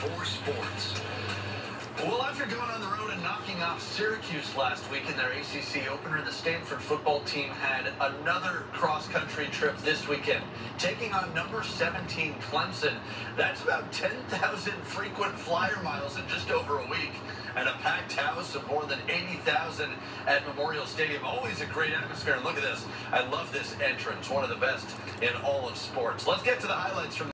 for sports. Well, after going on the road and knocking off Syracuse last week in their ACC opener, the Stanford football team had another cross-country trip this weekend, taking on number 17 Clemson. That's about 10,000 frequent flyer miles in just over a week, and a packed house of more than 80,000 at Memorial Stadium. Always a great atmosphere. And look at this. I love this entrance, one of the best in all of sports. Let's get to the highlights from